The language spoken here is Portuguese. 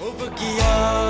O beguiar